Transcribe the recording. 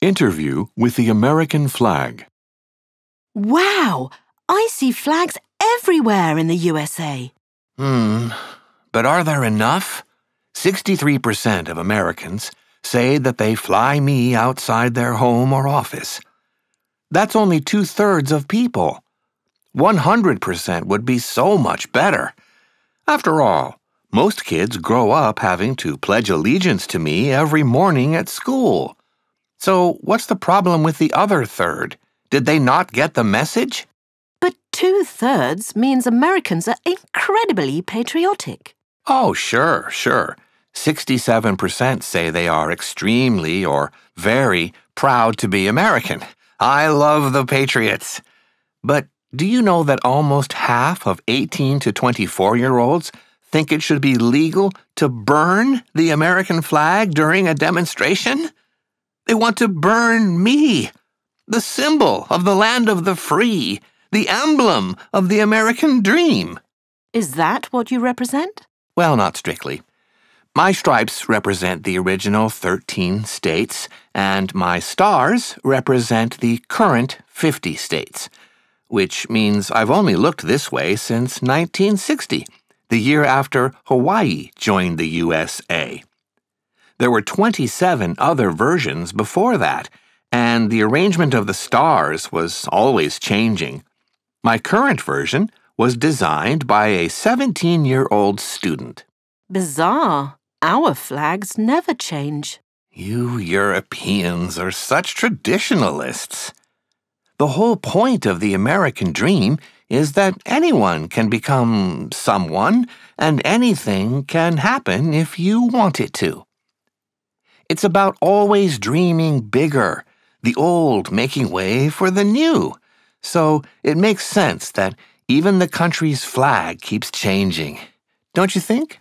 Interview with the American flag. Wow! I see flags everywhere in the USA. Hmm, but are there enough? 63% of Americans say that they fly me outside their home or office. That's only two thirds of people. 100% would be so much better. After all, most kids grow up having to pledge allegiance to me every morning at school. So, what's the problem with the other third? Did they not get the message? But two thirds means Americans are incredibly patriotic. Oh, sure, sure. 67% say they are extremely or very proud to be American. I love the Patriots. But do you know that almost half of 18 to 24 year olds think it should be legal to burn the American flag during a demonstration? They want to burn me, the symbol of the land of the free, the emblem of the American dream. Is that what you represent? Well, not strictly. My stripes represent the original 13 states, and my stars represent the current 50 states, which means I've only looked this way since 1960, the year after Hawaii joined the USA. There were 27 other versions before that, and the arrangement of the stars was always changing. My current version was designed by a 17 year old student. Bizarre. Our flags never change. You Europeans are such traditionalists. The whole point of the American dream is that anyone can become someone and anything can happen if you want it to. It's about always dreaming bigger, the old making way for the new. So it makes sense that even the country's flag keeps changing. Don't you think?